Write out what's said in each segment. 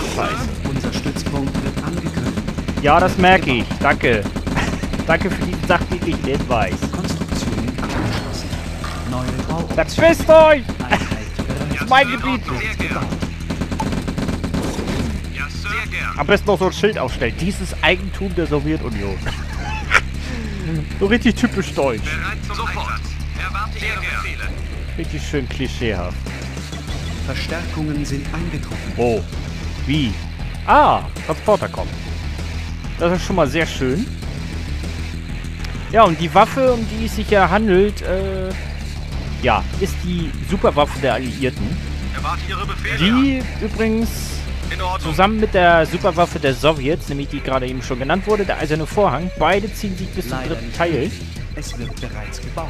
Scheiße. Unser Stützpunkt wird angegriffen. Ja, das merke ich. Danke. Danke für diesen sachdienlichen Hinweis. Konstruktion abgeschlossen. Neue Bauoption. Verpisst euch! Einheit bereit. Mein Gebiet! Am besten noch so ein Schild aufstellen. Dieses Eigentum der Sowjetunion. so richtig typisch deutsch. Richtig schön klischeehaft. Verstärkungen sind eingetroffen. Oh. Wie? Ah, Transporter kommt. Das ist schon mal sehr schön. Ja, und die Waffe, um die es sich ja handelt, äh, ja, ist die Superwaffe der Alliierten. Erwarte Ihre Befehle. Die übrigens zusammen mit der Superwaffe der Sowjets, nämlich die gerade eben schon genannt wurde, der Eiserne Vorhang, beide ziehen sich bis zum dritten Teil. Es wird bereits gebaut.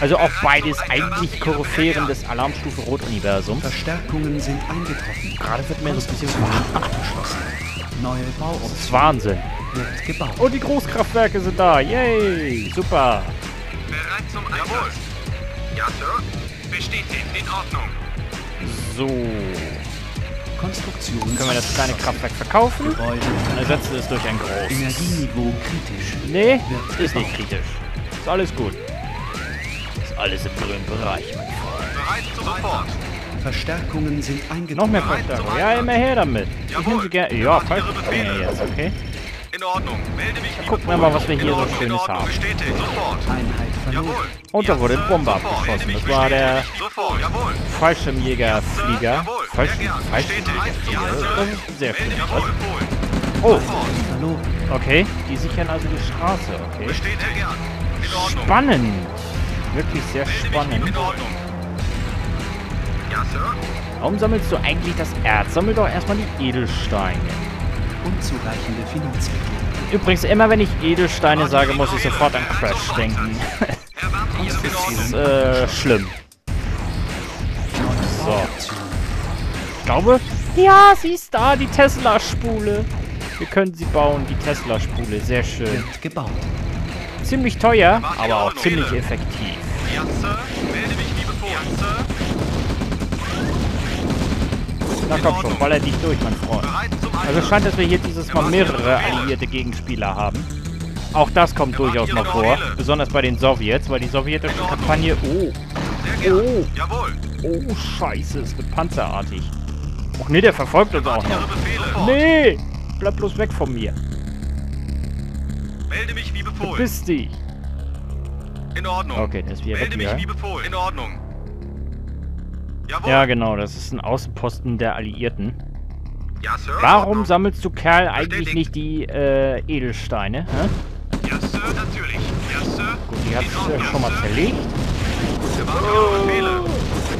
Also auch beides eigentlich Koryphären des Alarmstufe Rot-Universums. Verstärkungen sind eingetroffen. Gerade wird mir so ein bisschen Abgeschlossen. Neue Das Bauoption ist Wahnsinn. wird gebaut. Und die Großkraftwerke sind da. Yay! Super. Bereit zum Einsatz. Jawohl. Ja, Sir. Bestätigt. In Ordnung. So. Konstruktion. Können wir das kleine Kraftwerk verkaufen? Gebäude. Und ersetzen es durch ein großes. Energieniveau kritisch. Nee, ist nicht kritisch. Ist alles gut. Alles im grünen Bereich, mein Freund. Bereit zum Sofort. Verstärkungen sind eingetroffen. Noch mehr Verstärkung. Ja, immer her damit. Ich nehme sie gerne. Ja, Verstärkung jetzt, okay. In Ordnung. Melde mich. gucken wir mal, was wir hier In so Ordnung, Schönes Ordnung. haben. Bestätigt. Sofort. Einheit verloren. Jawohl. Und da wurde eine Bombe Sofort. abgeschossen. Das war der. Jawohl. Fallschirmjägerflieger. Jawohl. Sehr Fallschirm, gern. Fallschirmjäger. Bestätigt. Ja, Das ist sehr schön. Oh, Verloren. okay. Die sichern also die Straße, okay. Bestätigt. gern. In Ordnung. Spannend. Wirklich sehr spannend. Ja, Sir. Warum sammelst du eigentlich das Erz? Sammel doch erstmal die Edelsteine. Unzureichende Finanzmittel. Übrigens, immer wenn ich Edelsteine sage, muss ich sofort an Crash denken. Das ist äh, schlimm. Neue So. Ich glaube, ja, sie ist da, die Tesla-Spule. Wir können sie bauen, die Tesla-Spule. Sehr schön. Ziemlich teuer, aber auch ziemlich effektiv. Ja, Sir. Melde mich wie befohlen. Ja, Sir. Na komm schon, baller dich durch, mein Freund. Also Einsatz. scheint, dass wir hier dieses Mal mehrere alliierte Gegenspieler haben. Auch das kommt durchaus mal vor. Besonders bei den Sowjets, weil die sowjetische Kampagne... Oh, oh, oh, scheiße, es wird panzerartig. Och nee, der verfolgt uns auch noch. Nee, bleib bloß weg von mir. Melde mich wie befohlen. Bist dich. In Ordnung. Okay, wieder weg Melde mich wie befohlen. In Ordnung. Jawohl. Ja, genau, das ist ein Außenposten der Alliierten. Ja, Sir. Warum sammelst du, Kerl, eigentlich nicht die äh, Edelsteine? Hä? Ja, Sir, natürlich. Ja, Sir. Gut, die hat äh, schon mal zerlegt. Befehle.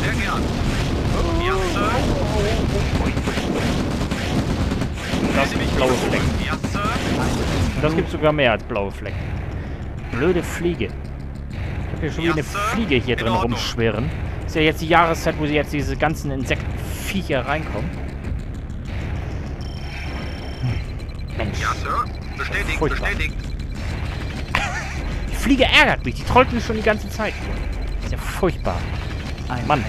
Sehr gern. Ja, Sir. Das wie blaue. Flecken. Ja, Sir. Das gibt sogar mehr als blaue Flecken. Blöde Fliege. Hier schon Ja, eine. Fliege hier In drin rumschwirren. Ist ja jetzt die Jahreszeit, wo jetzt diese ganzen Insektenviecher reinkommen. Hm. Mensch, Ja, Sir. Bestätigt, Furchtbar. bestätigt. die Fliege ärgert mich. Die trollt mich schon die ganze Zeit. Ist ja furchtbar. Einheit Mann.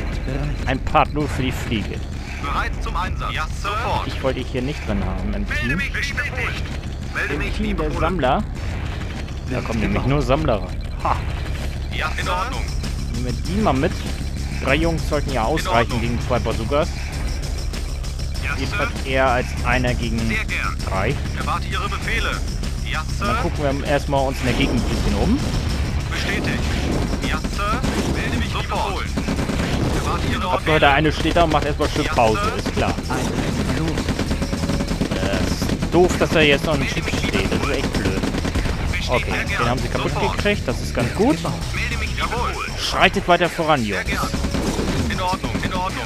Ein Part nur für die Fliege. Bereit zum Einsatz. Ja, Sir. Sofort. Ich wollte dich hier nicht drin haben im Melde Team. mich bestätigt. Melde Im mich wie Team der. Sammler. Da kommen nämlich nur Sammler rein. Ja, in Ordnung. nehmen wir die mal mit. Drei Jungs sollten ja ausreichen gegen zwei Bazookas. Ja. Jedenfalls eher als einer gegen Sehr gern. drei. Erwarte Ihre Befehle. Ja, Dann Sir. gucken wir erstmal uns in der Gegend ein bisschen um. Bestätigt. Ja, Sir. Melde mich Ob nur der eine steht da und macht erstmal schön Ja, Pause, Sir. ist klar. Das ist doof, dass er jetzt noch ein Chip steht. Das ist echt blöd. Okay, den haben sie kaputt gekriegt. Das ist ganz gut. Jawohl. Schreitet weiter voran, Jungs. In Ordnung, in Ordnung.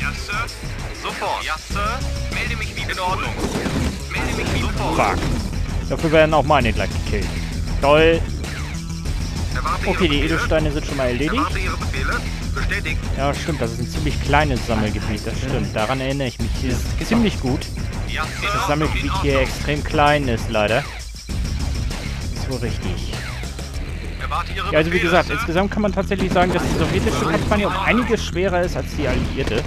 Ja, Sir. Sofort. Ja, Sir. Melde mich wie in Ordnung. Melde mich wie sofort. Fuck. Dafür werden auch meine gleich gekillt. Toll. Okay, die. Edelsteine sind schon mal erledigt. Ja, stimmt. Das ist ein ziemlich kleines Sammelgebiet. Das stimmt. Daran erinnere ich mich hier ziemlich gut. Ja, Sir. Das Sammelgebiet hier extrem klein ist, leider. Ist wohl richtig. Ja, also wie gesagt, Sir. insgesamt kann man tatsächlich sagen, dass die sowjetische Kampagne um einiges schwerer ist als die alliierte.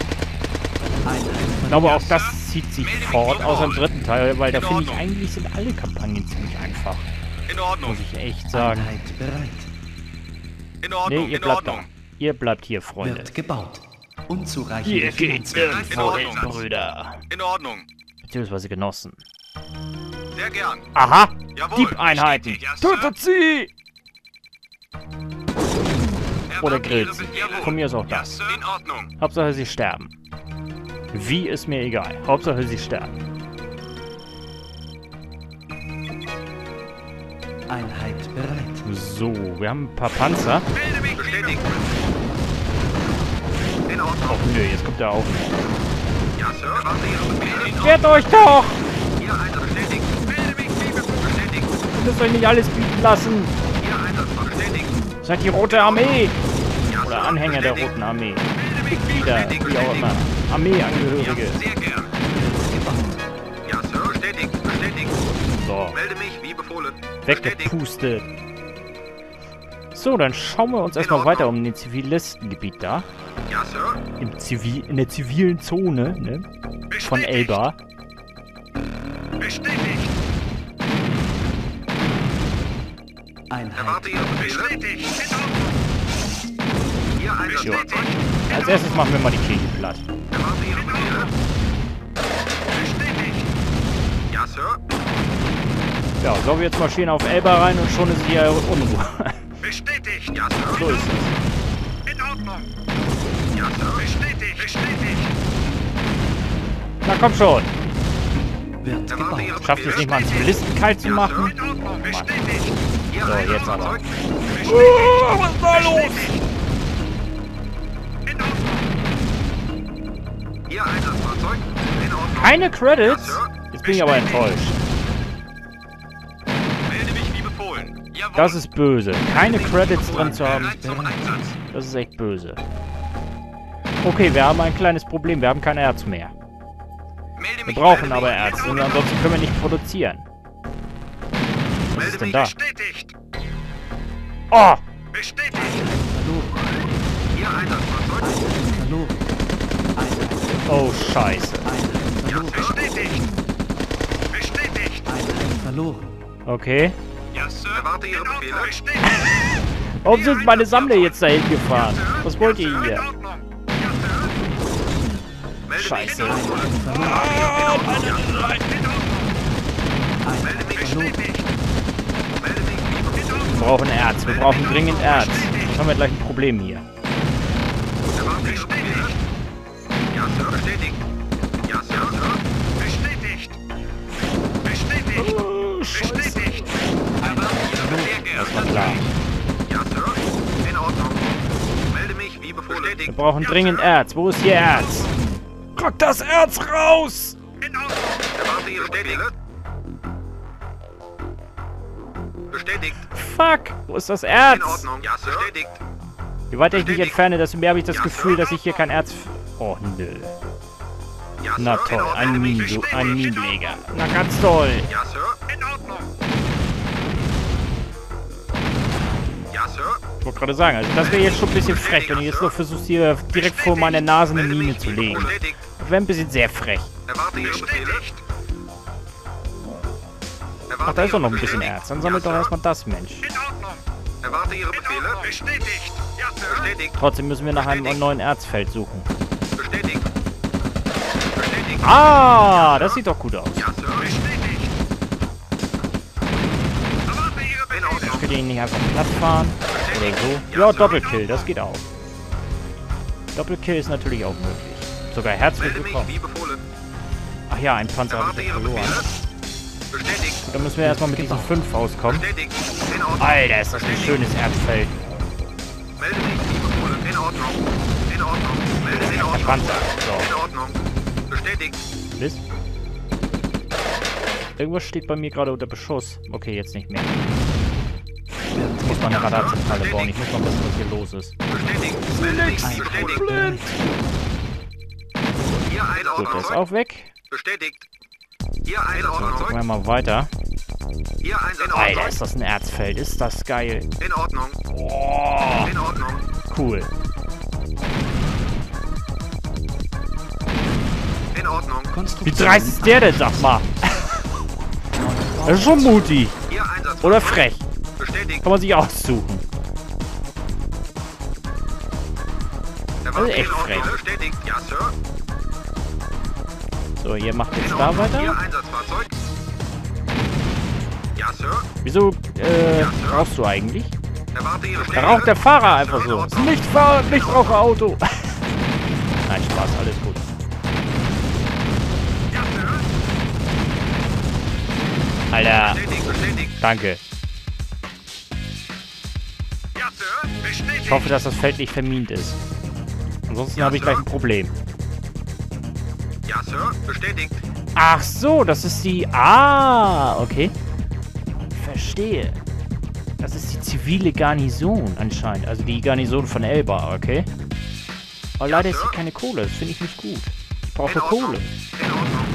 Ich glaube, auch das zieht sich fort, außer im dritten Teil, weil da In finde ich eigentlich sind alle Kampagnen ziemlich einfach. In Ordnung. Muss ich echt sagen. In Nee, Ordnung. ihr in bleibt da. Ihr bleibt hier, Freunde. Wird gebaut. Unzureichende Hier geht's irgendwo hin, Ordnung. Brüder. In Ordnung. Beziehungsweise Genossen. Sehr gern. Aha! Diebeinheiten! Tötet sie! Oder grillt sie. Von mir ist auch das. Sir. In Ordnung. Hauptsache sie sterben. Wie ist mir egal. Hauptsache sie sterben. Einheit bereit. So, wir haben ein paar Panzer. Och nö, jetzt kommt der auch. Ordnung. Wehrt euch doch! Ihr müsst euch nicht alles bieten lassen. Seid die Rote Armee! Oder. Anhänger der. Roten Armee. Mitglieder, wie auch immer. Armeeangehörige. Ja, Sir. Bestätigt. Bestätigt. So, Melde mich. Wie befohlen. Weggepustet. So, dann schauen wir uns erstmal weiter um den Zivilistengebiet da. Ja, Sir. Im Zivil in der zivilen Zone, ne? Von. Elba. Bestätigt. Einheit Erwarte Ihre. Bestätigt. Bestätigt. Als erstes machen wir mal die Kirche platt. Ja, Sir. Ja, Sowjets marschieren auf Elba rein und schon ist hier Unruhe. Bestätigt. Ja, Sir. so ist es. In Ordnung. Ja, Sir. Bestätigt. Bestätigt. Na komm schon. Schafft es nicht mal einen Zivilisten kalt zu machen? Bestätigt. Ihr So, jetzt aber. Oh, was ist da los? Keine Credits? Jetzt bin ich aber enttäuscht. Das ist böse. Keine Credits drin zu haben, das ist echt böse. Okay, wir haben ein kleines Problem. Wir haben kein Erz mehr. Wir brauchen aber. Erz, ansonsten können wir nicht produzieren. Was ist denn da? Oh! Bestätigt. Oh, scheiße. Einheit verloren. bestätigt. Einheit verloren. Okay. Ja, Sir. Erwarte Ihre Befehle. Warum sind meine Sammler jetzt dahin gefahren? Was wollt ihr hier? Scheiße. Wir brauchen Erz. Wir brauchen dringend Erz. Jetzt haben wir gleich ein Problem hier. Bestätigt. Ja, Sir. Bestätigt. Bestätigt. Oh, Bestätigt. Befehle. Das war klar. Ja, Sir. In Ordnung. Melde mich wie befohlen. Wir brauchen Ja, dringend Sir. Erz. Wo ist hier Erz? Rock das Erz raus! In Ordnung. Erwarte Ihre Befehle. Bestätigt. Fuck! Wo ist das Erz? In Ordnung. Ja, Sir. Bestätigt. Je weiter ich mich Bestätigt. entferne, desto mehr habe ich das Gefühl, dass ich hier kein Erz... Oh, nö. Na toll, ein, bestätigt. ein In Minenleger. Na ganz toll. Ja, Sir. In Ordnung. Ja, Sir. Ich wollte gerade sagen, also das wäre jetzt schon ein bisschen frech, wenn du jetzt noch versuchst, hier direkt vor meiner Nase eine Mine zu legen. Das wäre ein bisschen sehr frech. Ach, da ist doch noch ein bisschen Erz. Dann sammelt doch erstmal das, Mensch. In Ordnung. Erwarte Ihre Befehle. Bestätigt. Ja, Sir. Bestätigt. Trotzdem müssen wir nach einem neuen Erzfeld suchen. Bestätigt. Ah, das sieht doch gut aus. Könnt ihr ihn nicht einfach platt fahren? Oder so? Ja, Doppelkill, das geht auch. Doppelkill ist natürlich auch möglich. Sogar herzlich willkommen. Ach ja, ein Panzer habe ich verloren. Bestätigt. Dann müssen wir erstmal mit diesen 5 auskommen. Alter, ist das ein schönes Erzfeld. Melde mich wie befohlen. In Ordnung. In Ordnung. Melde in Ordnung. Panzer. In Ordnung. Bestätigt. Mist. Irgendwas steht bei mir gerade unter Beschuss. Okay, jetzt nicht mehr. Ich muss mal eine Radarzentrale bauen. Ich muss mal wissen, was hier los ist. Bestätigt. Bestätigt. Bereit. Hier ein Gut, der ist auch weg. Bestätigt. Hier ein Gucken wir Ordnungszeug. mal weiter. Hier ein in Alter, Ordnung. ist das ein Erzfeld. Ist das geil. In Ordnung. Oh, In Ordnung. cool. In Ordnung. Wie dreist ist der denn, sag mal? Das ist schon mutig. Hier. Oder frech. Bestätigt. Kann man sich aussuchen. Erwarte echt in Ordnung. frech. Ja. So, ihr macht In jetzt da Ordnung. Hier weiter. Ja. Wieso äh, rauchst du eigentlich? Da raucht der Fahrer einfach In so. Nicht Fahrer, nicht Raucherauto. Nein, Spaß, alles gut. Alter, Bestätigt. Bestätigt. danke. Ja, Sir. Bestätigt. Ich hoffe, dass das Feld nicht vermint ist. Ansonsten habe ich gleich ein Problem. Ja, Sir. Bestätigt. Ach so, das ist die... Ah, okay. Verstehe. Das ist die zivile Garnison anscheinend. Also die Garnison von Elba, okay. Aber leider ist hier keine Kohle. Das finde ich nicht gut. Ich brauche. Kohle. In Ordnung.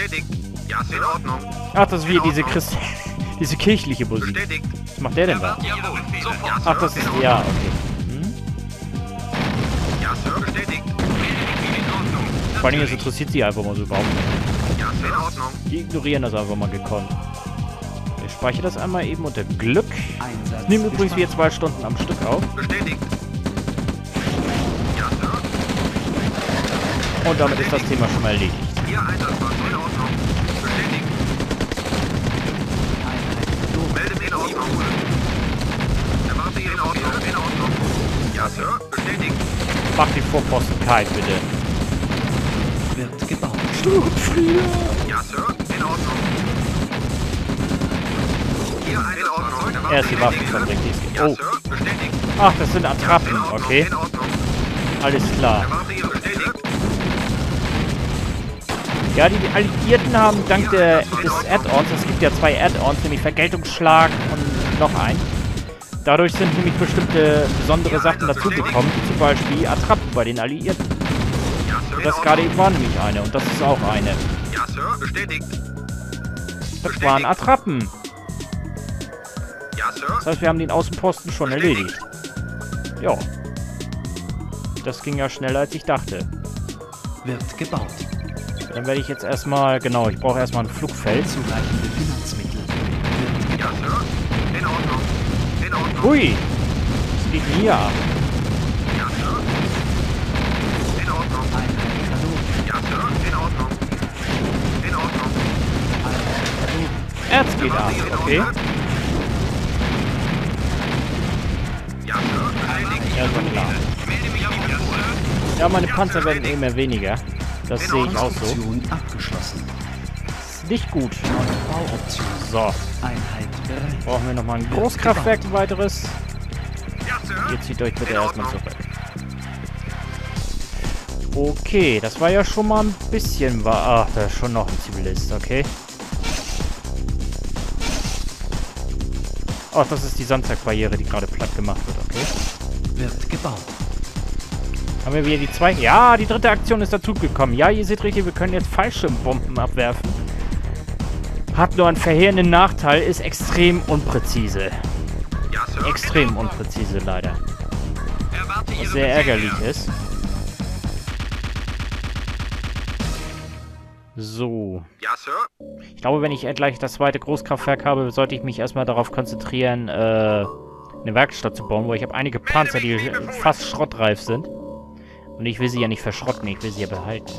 Bestätigt. Ja. In Ordnung. Ach, das ist wie diese Christ... diese kirchliche Musik. Bestätigt. Was macht der denn da? Jawohl. Sofort. Ach, das ist... Ja, okay. Hm? Ja, Sir. Bestätigt. In Ordnung. Vor allem, das interessiert sie einfach mal so überhaupt nicht. Ja, Sir. In Ordnung. Die ignorieren das einfach mal gekonnt. Ich speichere das einmal eben unter Glück. Ich nehme übrigens wieder zwei Stunden am Stück auf. Bestätigt. Ja, Sir. Und damit ist das Thema schon mal erledigt. Hier. In Ordnung. Bestätigt. Einheit verloren. Melde mich in Ordnung. Erwarte in Ordnung. In Ordnung. Ja, Sir. Bestätigt. Mach die Vorposten kalt, bitte. Wird gebaut. Ja, Sir. In Ordnung. Hier Einsatzfahrzeug. Erwarte Er ist die Waffenfabrik. die ist- Ja, Oh, Sir. Bestätigt. ach, das sind In Attrappen. Ordnung. Okay, Ordnung. alles klar. Erwarte Ja, die Alliierten haben dank der, des Add-ons, es gibt ja zwei Add-ons, nämlich Vergeltungsschlag und noch ein. Dadurch sind nämlich bestimmte besondere Sachen dazugekommen, wie zum Beispiel Attrappen bei den Alliierten. In Das gerade eben war nämlich eine und das ist auch eine. Ja, Sir. Bestätigt. Das waren Attrappen. Ja, Sir. Das heißt, wir haben den Außenposten schon erledigt. Ja. Das ging ja schneller, als ich dachte. Wird gebaut. Dann werde ich jetzt erstmal, genau, ich brauche erstmal ein Flugfeld. Zureichende Finanzmittel. Ja, Sir. In Ordnung. In Ordnung. Hui! Was geht hier ab? Ja, Sir. In Ordnung. Ja, Sir. In Ordnung. In Ordnung. Erz geht ab, okay. Ja, Sir. Ja, ist doch klar. Ja, meine Panzer werden eh immer weniger. Das sehe ich auch so. Abgeschlossen. Ist nicht gut. So, brauchen wir nochmal ein Großkraftwerk, ein weiteres. Ihr zieht euch bitte erstmal zurück. Okay, das war ja schon mal ein bisschen... War, ach, da ist schon noch ein Zivilist, okay. Ach, das ist die Sandsackbarriere, die gerade platt gemacht wird, okay. Wird gebaut. Haben wir wieder die zwei... Ja, die dritte Aktion ist dazugekommen. Ja, ihr seht richtig, wir können jetzt Fallschirmbomben abwerfen. Hat nur einen verheerenden Nachteil, ist extrem unpräzise. Ja, Sir. Extrem unpräzise, leider. Was sehr ärgerlich ist. So. Ja, Sir. Ich glaube, wenn ich gleich das zweite Großkraftwerk habe, sollte ich mich erstmal darauf konzentrieren, äh, eine Werkstatt zu bauen, wo ich habe einige Panzer, die fast schrottreif sind. Und ich will sie ja nicht verschrotten, ich will sie ja behalten.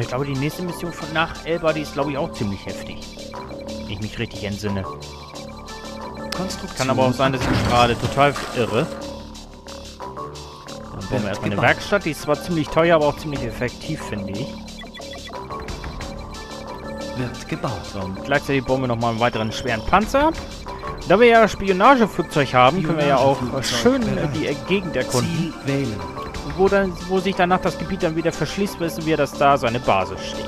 Ich glaube, die nächste Mission von nach Elba, die ist, glaube ich, auch ziemlich heftig. Wenn ich mich richtig entsinne. Kann aber auch sein, dass ich gerade total irre. Dann bauen wir erstmal eine. Werkstatt. Die ist zwar ziemlich teuer, aber auch ziemlich effektiv, finde ich. Wird gebaut. So, gleichzeitig bauen wir nochmal einen weiteren schweren Panzer. Da wir ja Spionageflugzeug haben, können wir ja auch schön die Gegend erkunden. Wo, dann, wo sich danach das Gebiet dann wieder verschließt, wissen wir, dass da seine Basis steht.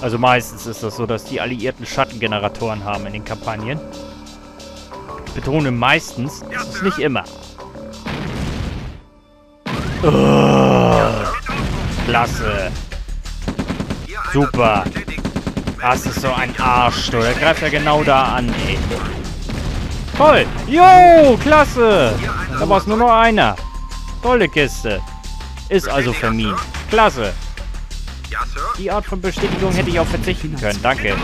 Also meistens ist das so, dass die Alliierten Schattengeneratoren haben in den Kampagnen. Ich betone meistens, das ist nicht immer. Oh, klasse. Super. Das ist so ein Arsch, du. Der greift ja genau da an, ey. Toll. Jo, klasse. Da war es nur noch einer. Tolle Kiste. Ist also vermint. Klasse. Die Art von Bestätigung hätte ich auch verzichten können. Danke.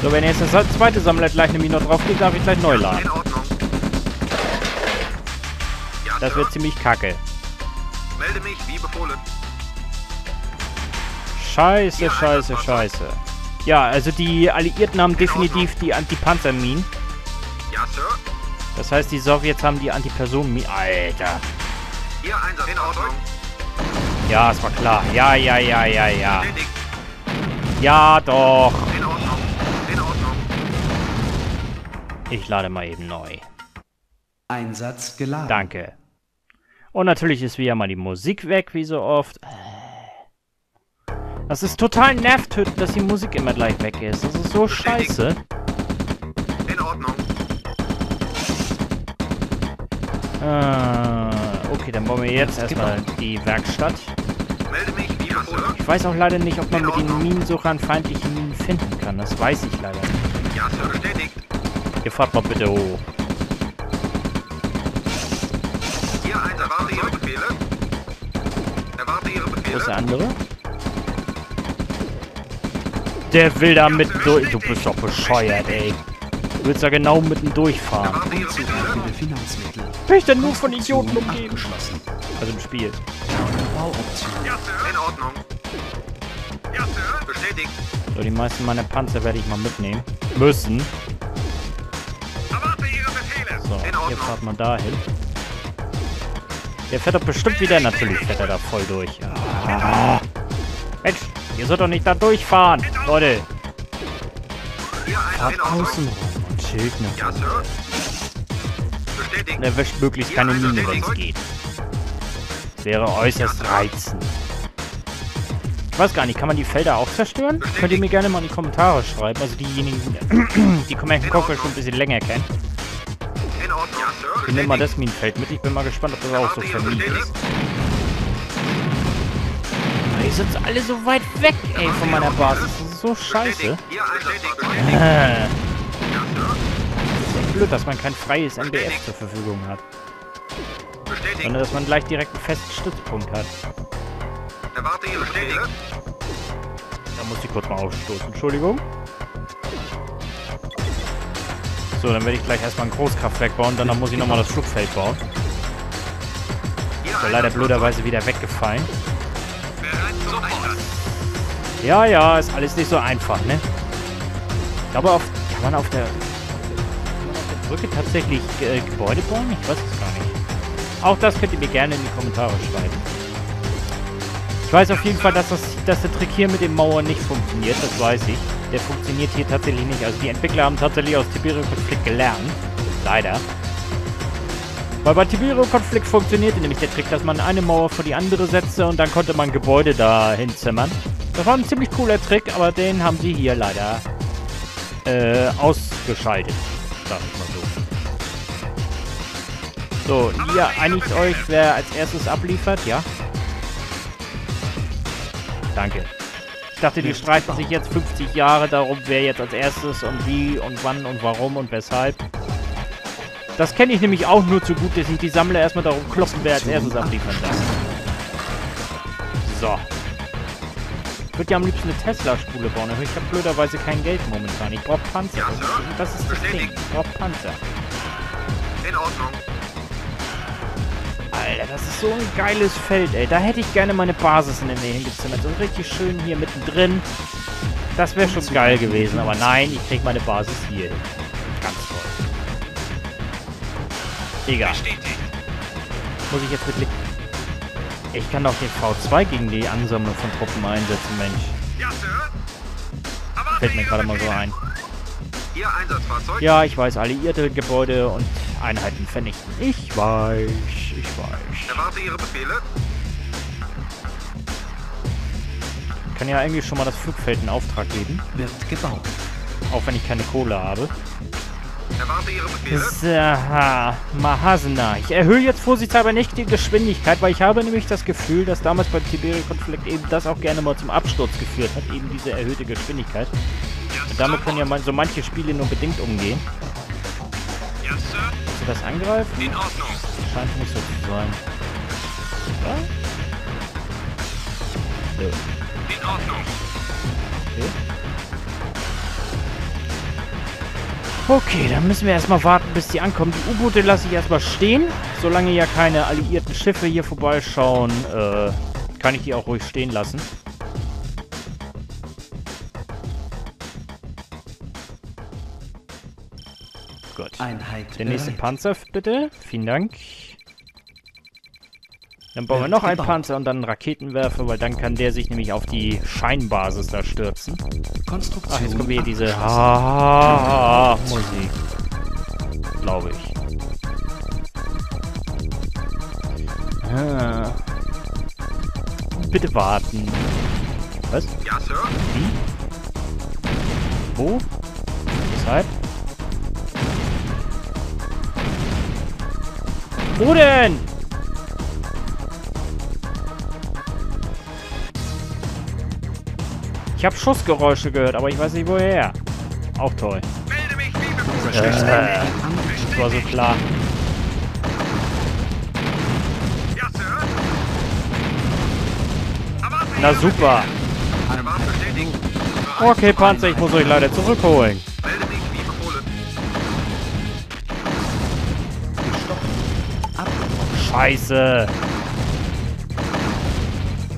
So, wenn jetzt das zweite Sammler gleich eine Minute drauf geht, darf ich gleich neu laden. Das wird ziemlich kacke. Melde mich wie befohlen. Scheiße, scheiße, scheiße. Ja, also die Alliierten haben definitiv die Antipanzerminen. Ja, Sir. Das heißt, die Sowjets haben die Antipersonenminen. Alter. Ihr Einsatz. In Ordnung. Ja, es war klar. Ja, ja, ja, ja, ja. Ja, doch. In Ordnung. In Ordnung. Ich lade mal eben neu. Einsatz geladen. Danke. Und natürlich ist wieder mal die Musik weg, wie so oft. Das ist total nervtötend, dass die Musik immer gleich weg ist. Das ist so scheiße. In Ordnung. Äh, okay, dann bauen wir jetzt erstmal die Werkstatt. Ich weiß auch leider nicht, ob man mit den Minensuchern feindliche Minen finden kann. Das weiß ich leider nicht. Ihr fahrt mal bitte hoch. Wo ist der andere? Der will da mitten durch. Du bist doch bescheuert, ey. Du willst da genau mitten durchfahren. Bin ich denn nur von Idioten umgeben? Also im Spiel. Ja. Ja. So, die meisten meiner Panzer werde ich mal mitnehmen. Müssen. So, Ordnung. fahrt mal dahin. Der fährt doch bestimmt wieder. Natürlich fährt er da voll durch. Ah. Mensch, ihr sollt doch nicht da durchfahren. Leute, fahrt Ordnung. außen rum und. Sir. Bestätigt. Und erwischt möglichst keine Mine, wenn es geht. Das wäre äußerst reizend. Ich weiß gar nicht, kann man die Felder auch zerstören? Könnt ihr mir gerne mal in die Kommentare schreiben. Also diejenigen, die Command Conquer schon ein bisschen länger kennen. Ich nehme mal das Minenfeld mit. Ich bin mal gespannt, ob das auch so vermint ist. Sitzt alle so weit weg, ey, von meiner Basis. Das ist so scheiße. Äh, echt blöd, dass man kein freies MBF zur Verfügung hat. Sondern dass man gleich direkt einen festen Stützpunkt hat. Da muss ich kurz mal ausstoßen. Entschuldigung. So, dann werde ich gleich erstmal ein Großkraftwerk bauen. Danach muss ich nochmal das Flugfeld bauen. Ist leider blöderweise wieder weggefallen. Ja, ja, ist alles nicht so einfach, ne? Ich glaube, auf, kann man auf der, man auf der Brücke tatsächlich äh, Gebäude bauen? Ich weiß es gar nicht. Auch das könnt ihr mir gerne in die Kommentare schreiben. Ich weiß auf jeden Fall, dass, das, dass der Trick hier mit den Mauern nicht funktioniert, das weiß ich. Der funktioniert hier tatsächlich nicht. Also die Entwickler haben tatsächlich aus Tiberium-Konflikt gelernt. Leider. Weil bei Tiberium-Konflikt funktionierte nämlich der Trick, dass man eine Mauer vor die andere setzte und dann konnte man Gebäude da hinzimmern. Das war ein ziemlich cooler Trick, aber den haben sie hier leider äh, ausgeschaltet. Sag ich mal so. So, ihr einigt euch, wer als erstes abliefert, ja? Danke. Ich dachte, die streiten sich jetzt 50 Jahre darum, wer jetzt als erstes und wie und wann und warum und weshalb. Das kenne ich nämlich auch nur zu gut, dass sich die Sammler erstmal darum kloppen, wer als erstes abliefern darf. So. Ich würde ja am liebsten eine Tesla-Spule bauen, aber ich habe blöderweise kein Geld momentan. Ich brauche Panzer. Ja, Sir. Das ist das Ding. Ich brauche Panzer. In Ordnung. Alter, das ist so ein geiles Feld, ey. Da hätte ich gerne meine Basis in der Nähe hingezimmert. So richtig schön hier mittendrin. Das wäre schon geil gewesen. Aber nein, ich krieg meine Basis hier hin. Ganz toll. Egal. Muss ich jetzt wirklich... Ich kann doch den V2 gegen die Ansammlung von Truppen einsetzen, Mensch. Ja, Sir. Fällt mir Ihre gerade mal so ein. Ihr Einsatzfahrzeug. Ja, ich weiß, alliierte Gebäude und Einheiten vernichten. Ich weiß, ich weiß. Erwarte Ihre Befehle. Ich kann ja eigentlich schon mal das Flugfeld in Auftrag geben. Wird gebaut. Auch wenn ich keine Kohle habe. Saha, Mahasana. Ich erhöhe jetzt vorsichtshalber nicht die Geschwindigkeit, weil ich habe nämlich das Gefühl, dass damals beim Tiberi-Konflikt eben das auch gerne mal zum Absturz geführt hat, eben diese erhöhte Geschwindigkeit. Und damit können ja man- so manche Spiele nur bedingt umgehen. Willst du das angreifen? In Ordnung. Scheint nicht so zu sein. Ja? Nö. In Ordnung. Okay. Okay, dann müssen wir erstmal warten, bis die ankommen. Die U-Boote lasse ich erstmal stehen. Solange ja keine alliierten Schiffe hier vorbeischauen, äh, kann ich die auch ruhig stehen lassen. Gut. Einheit Der nächste bereit. Panzer, bitte. Vielen Dank. Dann bauen wir noch einen. Panzer und dann einen Raketenwerfer, weil dann kann der sich nämlich auf die Scheinbasis da stürzen. Konstruktion Ach, jetzt kommt wieder diese abgeschlossen. Ah, Musik. Glaube ich. Ah. Bitte warten. Was? Ja, Sir. Wo? Weshalb? Wo denn? Ich habe Schussgeräusche gehört, aber ich weiß nicht woher. Auch toll. Äh, das war so klar. Na super. Okay, Panzer, ich muss euch leider zurückholen. Scheiße.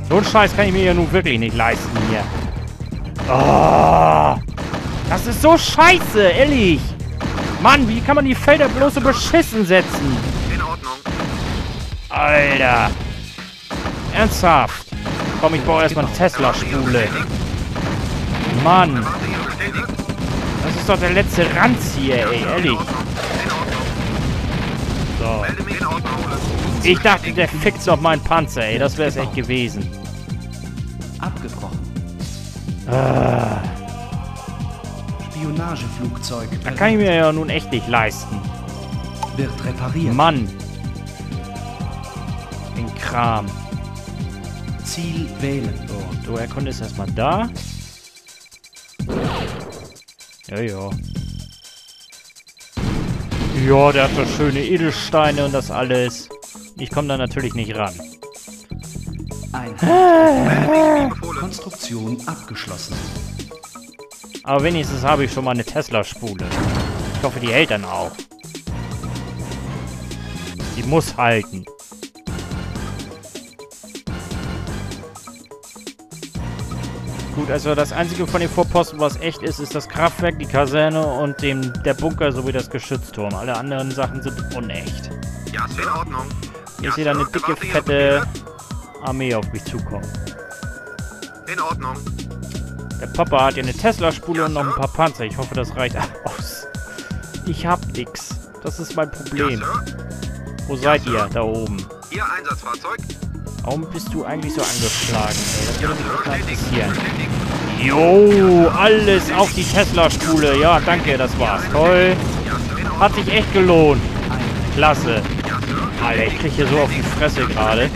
So einen Scheiß kann ich mir ja nun wirklich nicht leisten hier. Oh, das ist so scheiße, ehrlich. Mann, wie kann man die Felder bloß so beschissen setzen? In Ordnung. Alter. Ernsthaft. Komm, ich baue erstmal eine Tesla-Spule. Mann, das ist doch der letzte Ranz hier, ey, ehrlich. In Ordnung. So. Ich dachte, der fixt noch meinen Panzer, ey. Das wäre es echt gewesen. Abgebrochen. Ah, Spionageflugzeug da kann ich mir ja nun echt nicht leisten. wird repariert. Mann. Den Kram. Ziel wählen. So, du erkundest erstmal da. Ja, ja. Ja, der hat so schöne Edelsteine und das alles. Ich komme da natürlich nicht ran. Einheit. Konstruktion abgeschlossen. Aber wenigstens habe ich schon mal eine Tesla-Spule. Ich hoffe, die hält dann auch. Die muss halten. Gut, also das einzige von den Vorposten, was echt ist, ist das Kraftwerk, die Kaserne und dem, der Bunker sowie das Geschützturm. Alle anderen Sachen sind unecht. Ja, Sir. In Ordnung. Ich sehe da eine dicke, fette Armee auf mich zukommen. Ordnung. Der Papa hat ja eine Tesla-Spule und noch ein paar Panzer. Ich hoffe, das reicht aus. Ich hab nix. Das ist mein Ja, Problem. Sir. Wo seid ihr? Da oben. Ihr Einsatzfahrzeug. Warum bist du eigentlich so angeschlagen, ey? Das Ja, würde mich. Jo, alles auf die Tesla-Spule. Ja, danke, das war's. Toll. Ja. Hat sich echt gelohnt. Klasse. Ja. Alter, ich krieg hier so auf die Fresse gerade.